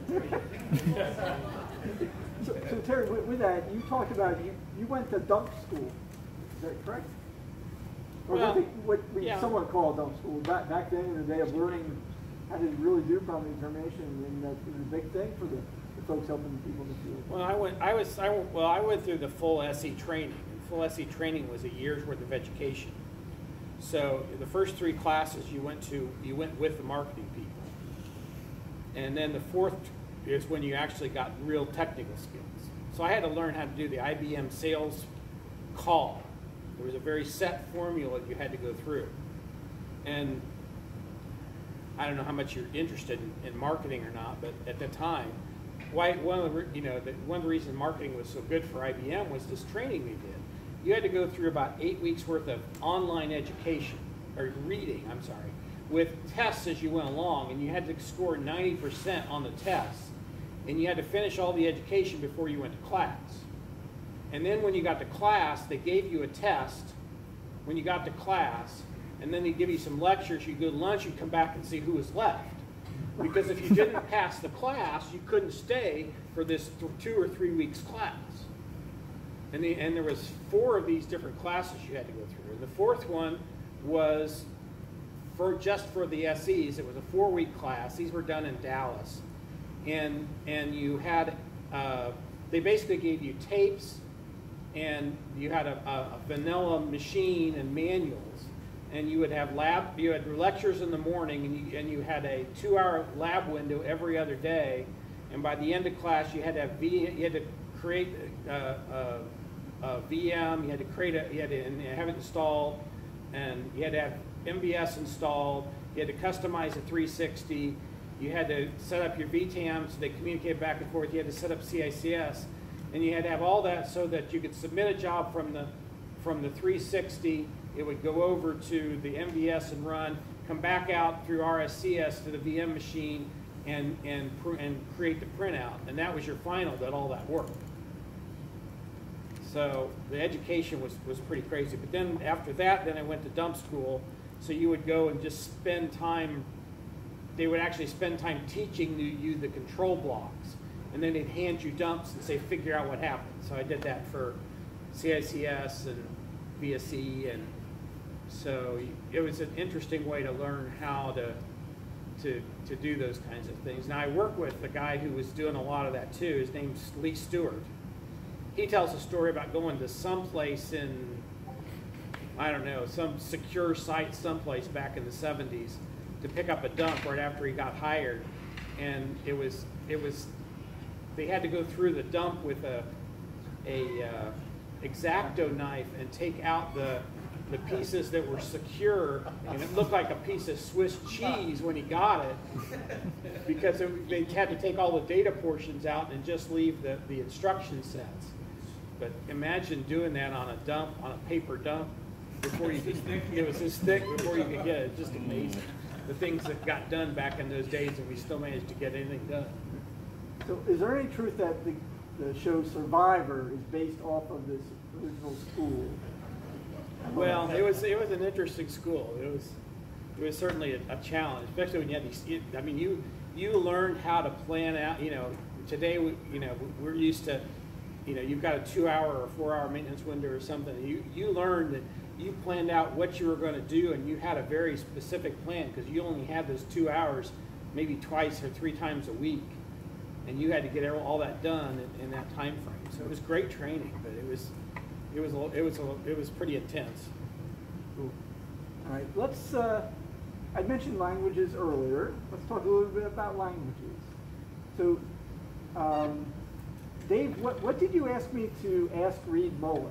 So, so Terry, with, with that, you talked about, you, you went to dump school, is that correct? Or Well, what, we- what we yeah. somewhat call dump school, back, back then in the day of learning how to really do problem information, and that was a big thing for the, the folks helping the people in the field. Well, I went, I was, I, well, I went through the full SE training. Full training was a year's worth of education. So the first three classes you went to, you went with the marketing people. And then the fourth is when you actually got real technical skills. So I had to learn how to do the IBM sales call. There was a very set formula you had to go through. And I don't know how much you're interested in, in marketing or not, but at the time, why one of the you know the, one of the reasons marketing was so good for IBM was this training we did. You had to go through about eight weeks worth of online education or reading. I'm sorry, with tests as you went along, and you had to score 90% on the tests, and you had to finish all the education before you went to class. And then when you got to class, they gave you a test when you got to class, and then they'd give you some lectures. You'd go to lunch, You'd come back and see who was left. Because if you didn't pass the class, you couldn't stay for this th- two or three weeks class. And, the, and there was four of these different classes you had to go through. And the fourth one was for just for the SEs. It was a four-week class. These were done in Dallas, and and you had uh, they basically gave you tapes, and you had a, a, a vanilla machine and manuals, and you would have lab. You had lectures in the morning, and you and you had a two-hour lab window every other day, and by the end of class, you had to have you had to create. Uh, uh, uh, VM, you had to create a, you had to have it installed, and you had to have MVS installed, you had to customize a 360, you had to set up your VTAM so they communicate back and forth, you had to set up CICS, and you had to have all that so that you could submit a job from the, from the 360, it would go over to the MVS and run, come back out through RSCS to the VM machine, and, and, and create the printout, and that was your final, that all that worked. So the education was, was pretty crazy. But then after that, then I went to dump school. So you would go and just spend time, they would actually spend time teaching you, the control blocks. And then they'd hand you dumps and say, figure out what happened. So I did that for CICS and VSE. And so it was an interesting way to learn how to, to, to do those kinds of things. Now I work with the guy who was doing a lot of that too. His name's Lee Stewart he tells a story about going to some place in I don't know some secure site someplace back in the 70s to pick up a dump right after he got hired, and it was it was they had to go through the dump with a a uh, exacto knife and take out the the pieces that were secure, and it looked like a piece of Swiss cheese when he got it, because it, they had to take all the data portions out and just leave the, the instruction sets. But imagine doing that on a dump, on a paper dump, before you could, it was this thick before you could get it. Just mm. amazing. The things that got done back in those days, and we still managed to get anything done. So is there any truth that the, the show Survivor is based off of this original school? Well, it was it was an interesting school. It was it was certainly a, a challenge, especially when you had these. I mean, you you learned how to plan out. You know, today we you know we're used to, you know, you've got a two-hour or four-hour maintenance window or something. You you learned that you planned out what you were going to do, and you had a very specific plan because you only had those two hours, maybe twice or three times a week, and you had to get all that done in, in that time frame. So it was great training, but it was it was a- it was a- it was pretty intense. Cool. All right, let's, uh, I mentioned languages earlier. Let's talk a little bit about languages. So, um, Dave, what, what did you ask me to ask Reed Mullen?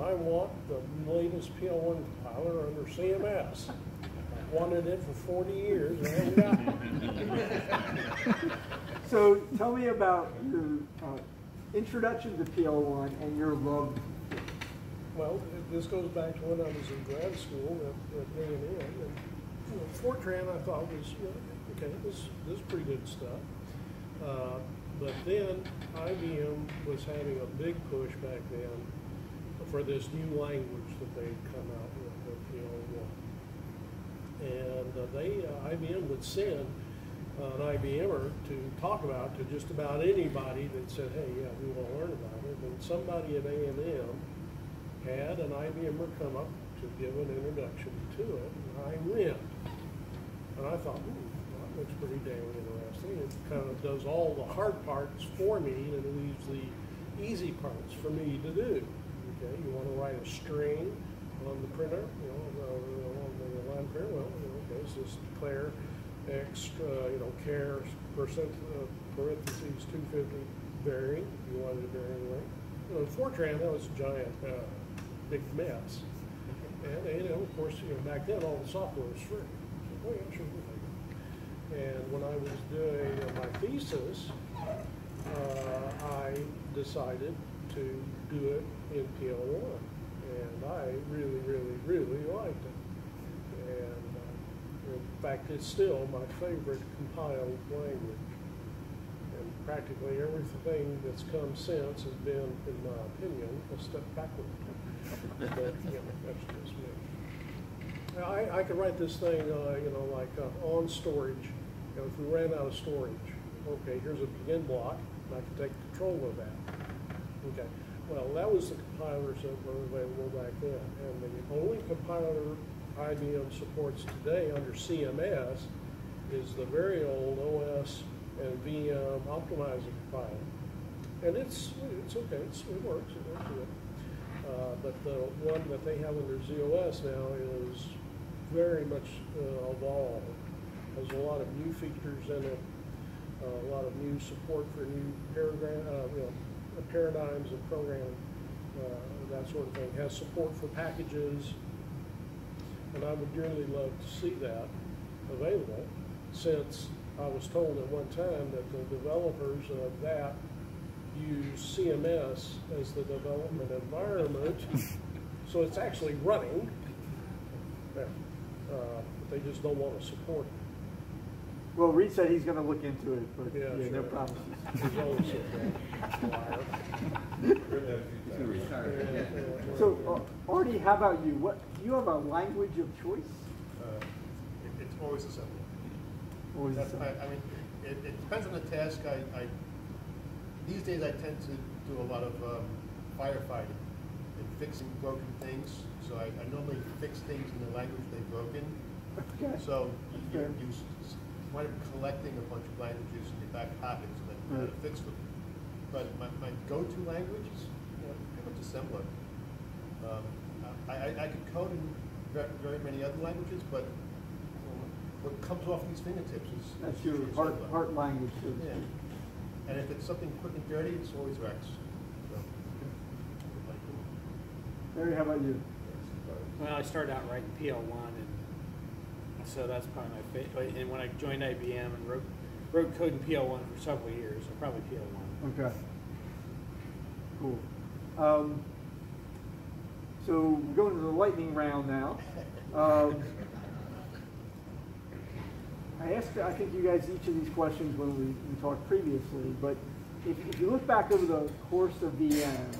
I want the latest PL1 compiler under CMS. I've Wanted it for 40 years, and I haven't gotten it. So tell me about your uh, introduction to PL1 and your love. Well, it- this goes back to when I was in grad school at, at A and M, and you know, Fortran I thought was you know, okay. This this is pretty good stuff. Uh, but then IBM was having a big push back then for this new language that they'd come out with, with PL one. And uh, they, uh, IBM would send an IBMer to talk about to just about anybody that said, hey, yeah, we want to learn about it. And somebody at A&M had an IBMer come up to give an introduction to it, and I went. And I thought, hmm, that looks pretty dang interesting. It kind of does all the hard parts for me and leaves the easy parts for me to do. Okay, you want to write a string on the printer, you know, on the line printer, well, you know, okay, so just declare X, uh, you know, care percent, uh, parentheses, two fifty varying, if you wanted a varying rate. You know, Fortran, that was a giant, uh, big mess. And, and, you know, of course, you know, back then, all the software was free. So, oh, yeah, sure, we'll. And when I was doing my thesis, uh, I decided to do it in PL1. And I really, really, really liked it. And uh, in fact, it's still my favorite compiled language. And practically everything that's come since has been, in my opinion, a step backward. But, you know, that's just me. I, I could write this thing, uh, you know, like uh, on storage. You know, if we ran out of storage, okay, here's a begin block, and I can take control of that. Okay, well, that was the compilers that were available back then. And the only compiler IBM supports today under CMS is the very old OS and VM optimizer compiler. And it's, it's okay, it's, it works, it works good. Uh, but the one that they have under z/OS now is very much uh, evolved. Has a lot of new features in it, uh, a lot of new support for new paragraph, uh, you know, paradigms of programming, uh, that sort of thing. It Has support for packages, and I would dearly love to see that available, since I was told at one time that the developers of that use CMS as the development environment, so it's actually running. Yeah. Uh, but they just don't want to support it. Well, Reed said he's gonna look into it, but, Yeah, yeah, no sure. promises. Always. So, uh, Arty, how about you? What, do you have a language of choice? Uh, it- It's always assembly. Or is it That's- some- I, I mean, it, it depends on the task. I, I, these days I tend to do a lot of um, firefighting and fixing broken things. So I, I normally fix things in the language they've broken. Okay. So you, Okay. you s- s- wind up collecting a bunch of languages in your back pocket so that you know how to Right. fix them. But my, my go-to language is, you know, pretty much assembler. Um, I, I, I could code in very, very many other languages, but what comes off these fingertips is. That's your heart, assembler. heart language. so Yeah. And if it's something quick and dirty, it's always REXX. So, Terry, how about you? Well, I started out writing PL one, and so that's probably my favorite. And when I joined IBM and wrote wrote code in PL one for several years, so probably PL one. Okay. Cool. Um, so we're going to the lightning round now. Um, I asked, I think you guys each of these questions when we, we talked previously, but if, if you look back over the course of VM,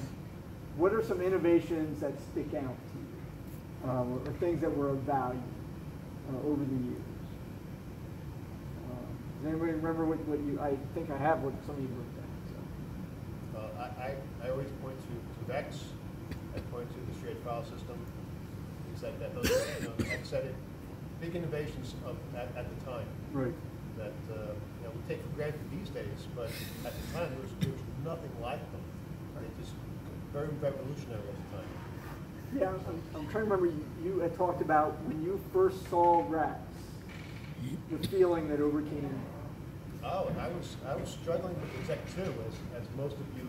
what are some innovations that stick out to you? Um, or things that were of value uh, over the years? Um, does anybody remember what, what you, I think I have what some of you wrote down, so. Uh, I, I, I always point to, to Vex, I point to the shared file system, things like that, those, you know, XEDIT, big innovations of, at, at the time Right. that, uh, you know, we take for granted these days, but at the time, there was, there was nothing like them. They just, very revolutionary at the time. Yeah, I'm, I'm trying to remember, you, you had talked about when you first saw REXX, the feeling that overcame you. Oh, and I was, I was struggling with exec two, as, as most of you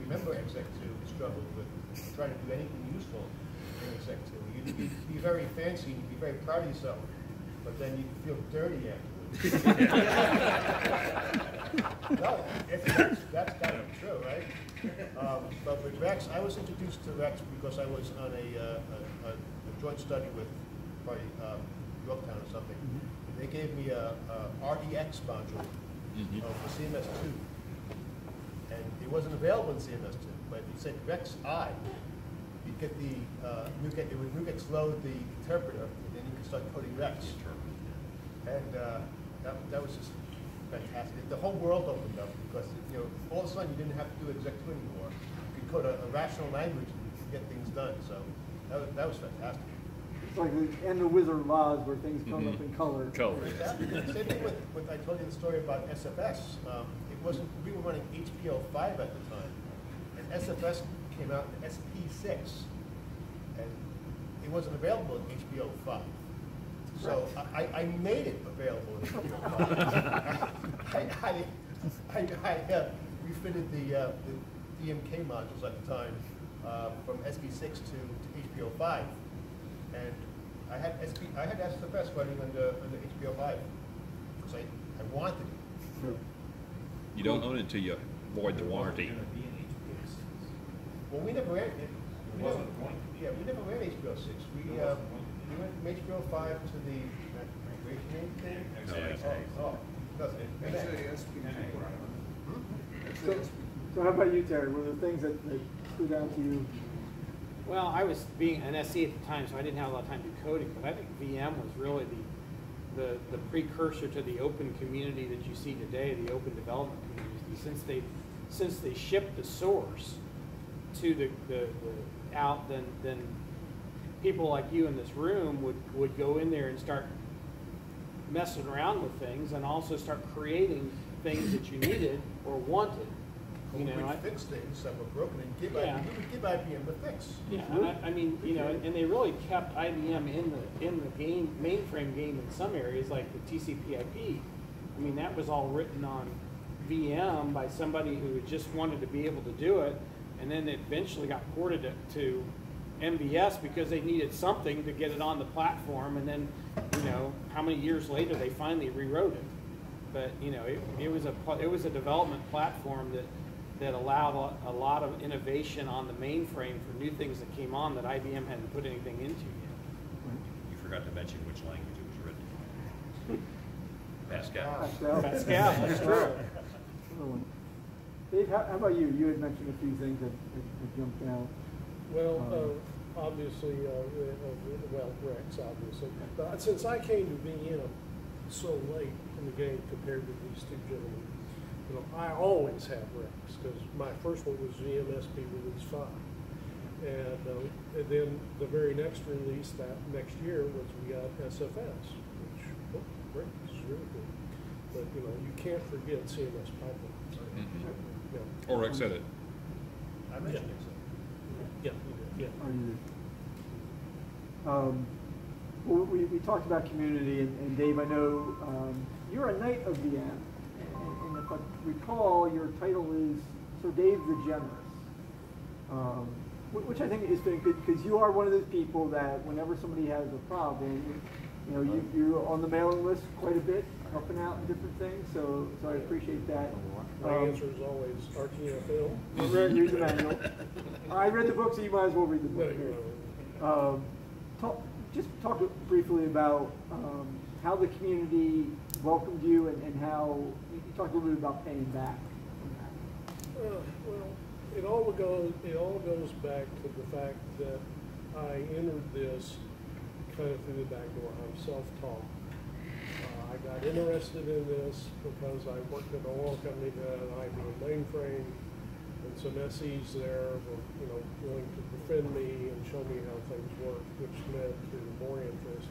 remember exec two struggled with trying to do anything useful in exec two. You'd be, be very fancy, you'd be very proud of yourself, but then you'd feel dirty afterwards. No, it's, that's, that's kind of true, right? Um, but with REXX, I was introduced to REXX because I was on a, uh, a, a, joint study with probably, um, Yorktown or something. And they gave me a, a RDX module uh, for CMS two. And it wasn't available in CMS two, but it said REXX I. you get the, uh, NuGet, it would NUCXLOAD the interpreter, and then you can start coding REXX. And, uh, that, that was just fantastic. The whole world opened up, because, you know, all of a sudden, you didn't have to do exec2 anymore. You could code a, a rational language and get things done, so that was, that was fantastic. It's like the end of Wizard of Oz where things come up in color. Color. Exactly. Same thing with, with, I told you the story about SFS. Um, it wasn't, we were running HPO five at the time, and SFS came out in SP six, and it wasn't available in HPO five. So I, I- I made it available in HPO five. I, I, I, I uh, refitted the, uh, the DMK modules at the time, uh, from SP six to, to HPO five. And I had SP, I had SFS running under, under HPO five, because I, I wanted it. You don't own it until you void the warranty. Well, we never ran, it. we never, wasn't going to be. yeah, we never ran HPO six. We, uh, wasn't going to be. we went from HPO five to the migration thing. Oh, yeah. Oh, doesn't? Hmm? So, so how about you, Terry? Were there things that, that stood out to you? Well, I was being an SE at the time, so I didn't have a lot of time to do coding, but I think VM was really the, the, the precursor to the open community that you see today, the open development community. Since they, since they shipped the source to the, the, the out, then, then people like you in this room would, would go in there and start messing around with things and also start creating things that you needed or wanted. You know, I- We'd fix things that were broken and give, Yeah. I- we would give IBM the fix. Yeah, and I, I mean, you know, and they really kept IBM in the, in the game, mainframe game in some areas, like the TCP/IP. I mean, that was all written on VM by somebody who just wanted to be able to do it, and then it eventually got ported to, to MVS because they needed something to get it on the platform, and then, you know, how many years later, they finally rewrote it. But, you know, it, it was a, it was a development platform that, that allowed a, a lot of innovation on the mainframe for new things that came on that IBM hadn't put anything into yet. You forgot to mention which language it was written in. Pascal. Pascal? Pascal, that's true. Another one. Dave, how, how about you? You had mentioned a few things that, that, that jumped out. Well, Um, uh, obviously, uh, uh, well, REXX, obviously. But since I came to VM so late in the game compared to these two gentlemen, you know, I always have REXX, because my first one was VMSP Release Five. And, uh, and then the very next release that next year was we got SFS, which, oh, great, this is really good. But, you know, you can't forget CMS pipelines. Mhm. Yeah. Or Rex Edit. I mentioned it. Yeah, you did, yeah. Are you? Um, well, we, we talked about community, and, and Dave, I know um, you're a knight of VM, and, and if I recall, your title is Sir Dave the Generous, um, which I think is good because you are one of those people that whenever somebody has a problem, you know, you, you're on the mailing list quite a bit, helping out in different things. So, so I appreciate that. My Um, answer is always RTFL. read, the manual. I read the book, so you might as well read the book. you're Um, talk, just talk briefly about um, how the community welcomed you and, and how you you talked a little bit about paying back. Uh, Well, it all goes, it all goes back to the fact that I entered this kind of through the back door. I'm self-taught. I got interested in this because I worked at an oil company that had an IBM mainframe, and some SEs there were, you know, willing to defend me and show me how things worked, which led to more interest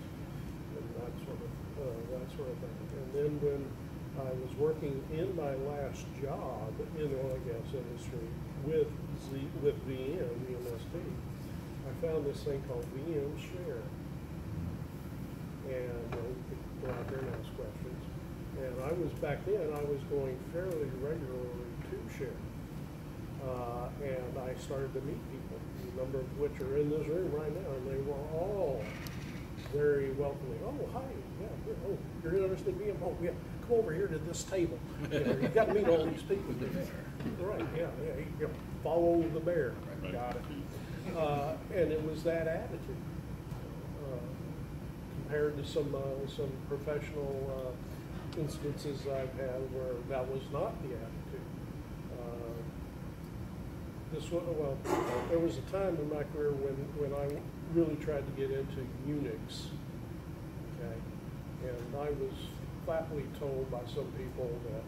and that sort of, uh, that sort of thing. And then when I was working in my last job in the oil and gas industry with Z, with VM, VMSP, I found this thing called VM Share. And uh, go out there and. And I was, back then, I was going fairly regularly to Share. Uh, and I started to meet people, a number of which are in this room right now, and they were all very welcoming. Oh, hi, yeah, yeah, oh, you're interested in being, oh, yeah, come over here to this table. You know, You've got to meet all these people. Right, yeah, yeah, you know, follow the bear. Got it. Uh, and it was that attitude. uh, Compared to some, uh, some professional, uh, instances I've had where that was not the attitude. Uh, this one, well, there was a time in my career when, when I really tried to get into Unix. Okay, and I was flatly told by some people that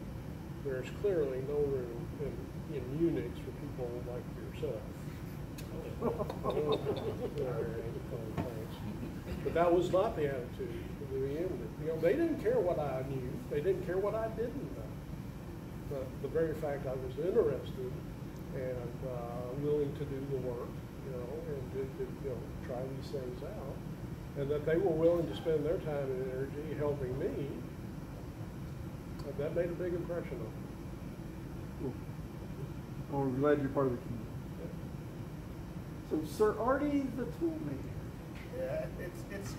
there's clearly no room in, in Unix for people like yourself. But that was not the attitude the end. You know, they didn't care what I knew. They didn't care what I didn't know. But the very fact I was interested and uh, willing to do the work, you know, and to, to you know try these things out, and that they were willing to spend their time and energy helping me, that made a big impression on me. Cool. Well, we're glad you're part of the community. So Sir Arty, the toolmaker. Yeah, it's, it's,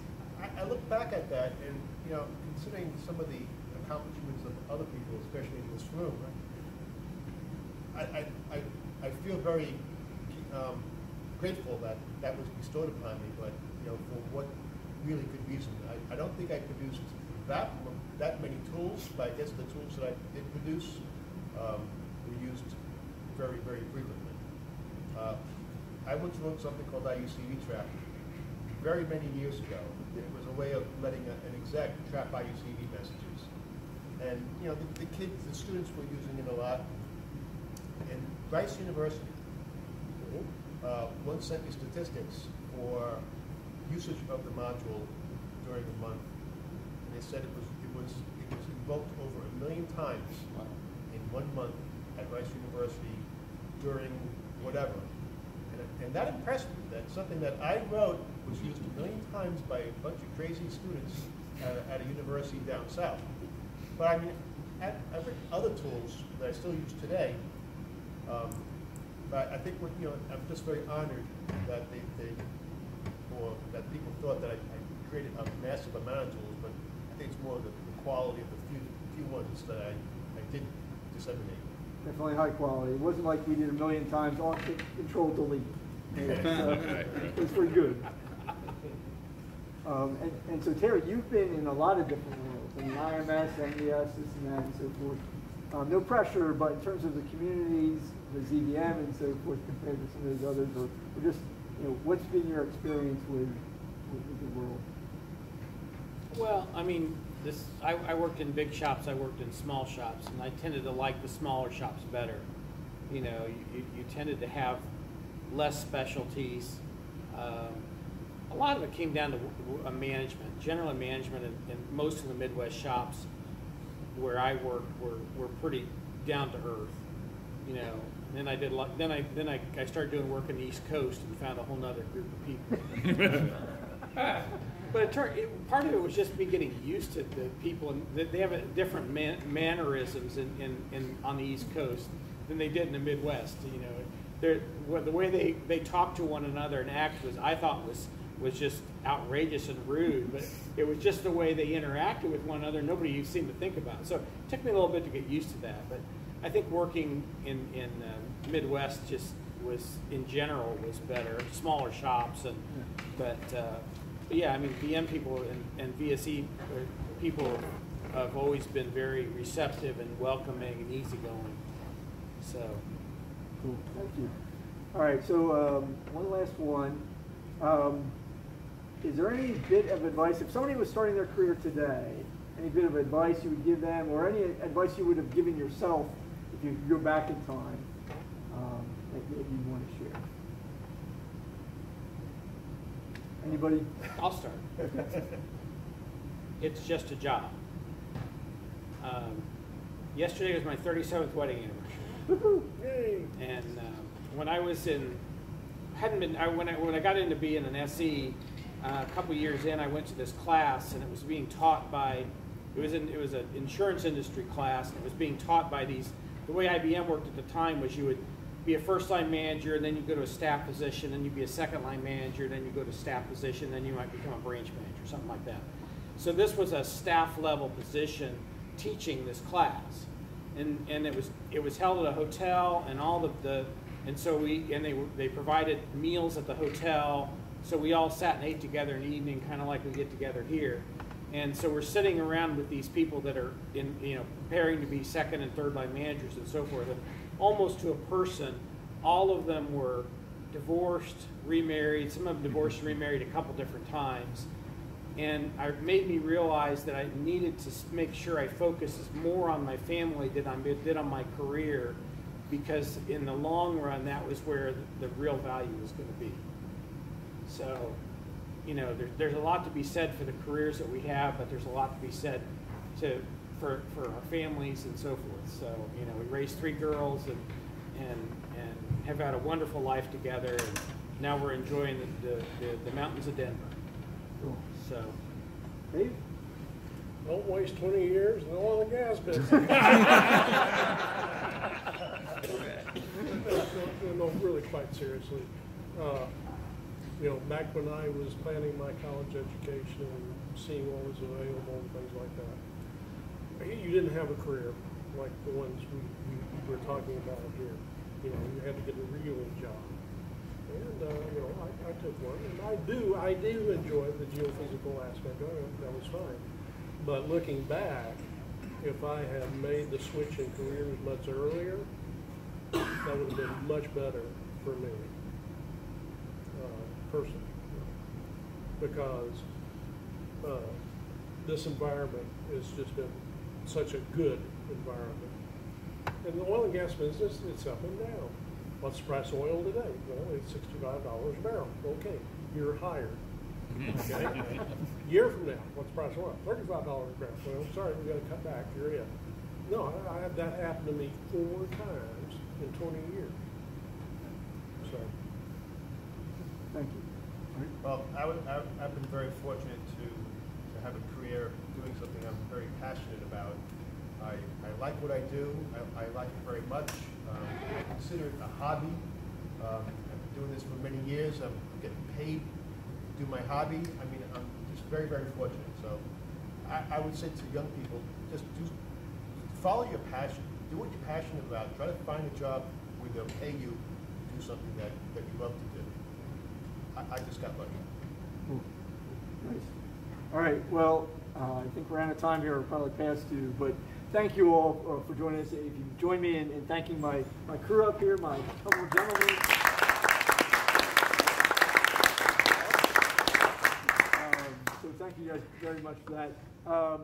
I, I look back at that and, you know, considering some of the accomplishments of other people, especially in this room, I, I, I, I feel very, um, grateful that that was bestowed upon me, but, you know, for what really good reason. I, I don't think I produced that, that many tools, but I guess the tools that I did produce, um, were used very, very frequently. Uh, I once wrote something called IUCV Trap, very many years ago. It was a way of letting a- an exec trap IUCV messages. And, you know, the, the kids, the students were using it a lot. And Rice University, uh, once sent me statistics for usage of the module during the month. And they said it was, it was, it was invoked over a million times in one month at Rice University during whatever. And, that impressed me, that something that I wrote was used a million times by a bunch of crazy students at, a- at a university down south. But I mean, I've written other tools that I still use today. Um, but I think, you know, I'm just very honored that they, they, or that people thought that I, I created a massive amount of tools, but I think it's more the, the quality of the few, few ones that I, I did disseminate. Definitely high quality. It wasn't like we did a million times on control delete. It was, it was pretty good. Um, and, and so Terry, you've been in a lot of different worlds. I mean, IMS, MVS, this and that, and so forth. Um, no pressure, but in terms of the communities, the z/VM and so forth, compared to some of those others, or, or just, you know, what's been your experience with, with, with the world? Well, I mean, this, I, I worked in big shops, I worked in small shops, and I tended to like the smaller shops better. You know, you, you tended to have less specialties. Um, a lot of it came down to uh, management, general management, and, most of the Midwest shops where I worked were, were pretty down to earth. You know, then I did a lot, then I, then I, I started doing work in the East Coast and found a whole other group of people. But it turned, it, part of it was just me getting used to the people, and they, they have a different man, mannerisms in, in, in, on the East Coast than they did in the Midwest, you know. The way they, they talk to one another and act was, I thought was, was just outrageous and rude, but it was just the way they interacted with one another, nobody seemed to think about it. So it took me a little bit to get used to that, but I think working in, in uh, Midwest just was, in general, was better, smaller shops and, but, uh, but yeah, I mean, VM people and, and VSE uh, people have always been very receptive and welcoming and easygoing. So, Cool, thank you. All right, so um, one last one. Um, is there any bit of advice, if somebody was starting their career today, any bit of advice you would give them, or any advice you would have given yourself if you go back in time um, that, that you'd want to share? Anybody? I'll start. It's just a job. Um, yesterday was my 37th wedding anniversary. And uh, when I was in, hadn't been, I, when I when I got into being an SE, uh, a couple years in, I went to this class, and it was being taught by, it was in, it was an insurance industry class, and it was being taught by these. The way IBM worked at the time was you would be a first line manager, and then you go to a staff position, then you'd be a second line manager, then you go to staff position, then you might become a branch manager, something like that. So this was a staff level position teaching this class and and it was it was held at a hotel and all the, the and so we and they they provided meals at the hotel. So we all sat and ate together in the evening kind of like we get together here. And so we're sitting around with these people that are in you know preparing to be second and third line managers and so forth. And almost to a person all of them were divorced, remarried, some of them divorced remarried a couple different times. And it made me realize that I needed to make sure I focused more on my family than I did on my career, because in the long run, that was where the real value was going to be. So, you know, there, there's a lot to be said for the careers that we have, but there's a lot to be said to, for, for our families and so forth. So, you know, we raised three girls and, and, and have had a wonderful life together, and now we're enjoying the, the, the, the mountains of Denver. Cool. So, Dave? Don't waste twenty years in the oil and gas business. No, no, really, quite seriously. Uh, You know, back when I was planning my college education and seeing what was available and things like that, you didn't have a career like the ones we, we we're talking about here. You know, you had to get a real job. And, uh, you know, I, I took one, and I do, I do enjoy the geophysical aspect of it, that was fine. But looking back, if I had made the switch in careers much earlier, that would have been much better for me, uh, personally. Because, uh, this environment has just been such a good environment. And the oil and gas business, it's up and down. What's the price oil today? Well, it's sixty-five dollars a barrel. Okay, you're hired. Okay? Year from now, what's the price oil? Thirty-five dollars a barrel. Well, sorry, we gotta cut back. You're in. No, I, I had that happen to me four times in twenty years. So, Thank you. Well, I would, I, I've been very fortunate to, to have a career doing something I'm very passionate about. I, I like what I do. I, I like it very much. Um, I consider it a hobby. Um, I've been doing this for many years. I'm getting paid to do my hobby. I mean, I'm just very, very fortunate. So I, I would say to young people, just do, follow your passion. Do what you're passionate about. Try to find a job where they'll pay you to do something that, that you love to do. I, I just got lucky. Nice. All right, well, uh, I think we're out of time here, we're probably past due, but thank you all uh, for joining us. If you join me in, in thanking my, my crew up here, my couple gentlemen. Um, So thank you guys very much for that. Um,